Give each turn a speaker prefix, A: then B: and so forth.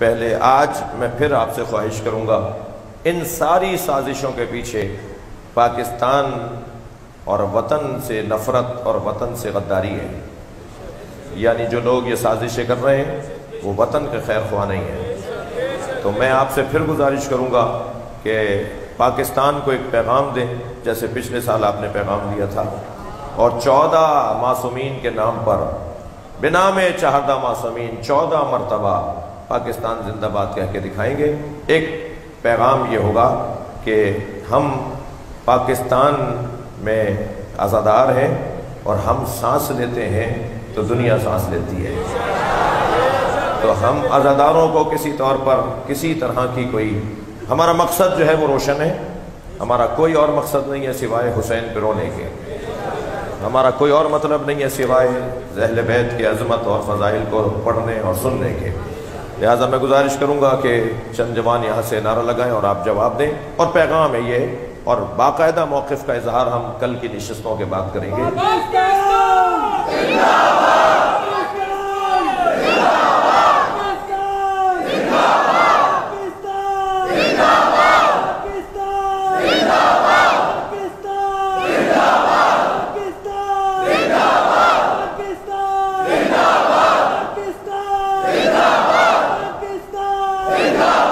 A: पहले आज मैं फिर आपसे ख्वाहिश करूँगा, इन सारी साजिशों के पीछे पाकिस्तान और वतन से नफ़रत और वतन से गद्दारी है। यानी जो लोग ये साजिशें कर रहे हैं, वो वतन के खैर ख्वाह नहीं है। तो मैं आपसे फिर गुजारिश करूँगा कि पाकिस्तान को एक पैगाम दें, जैसे पिछले साल आपने पैगाम दिया था। और चौदह मासूमीन के नाम पर, बिना में चाहदा मासूमीन, चौदह मरतबा पाकिस्तान जिंदाबाद कह के दिखाएँगे। एक पैगाम ये होगा कि हम पाकिस्तान में आज़ादार हैं और हम सांस लेते हैं तो दुनिया सांस लेती है। तो हम आज़ादारों को किसी तौर पर किसी तरह की कोई, हमारा मकसद जो है वो रोशन है। हमारा कोई और मकसद नहीं है सिवाय हुसैन पे रोने के। हमारा कोई और मतलब नहीं है सिवाय जहल बैत की अजमत और फ़जाइल को पढ़ने और सुनने के। लिहाजा मैं गुजारिश करूँगा कि चंद जवान यहाँ से नारा लगाएँ और आप जवाब दें। और पैगाम है ये, और बाकायदा मौकफ़ का इजहार हम कल की नशस्तों के बाद करेंगे। 된다.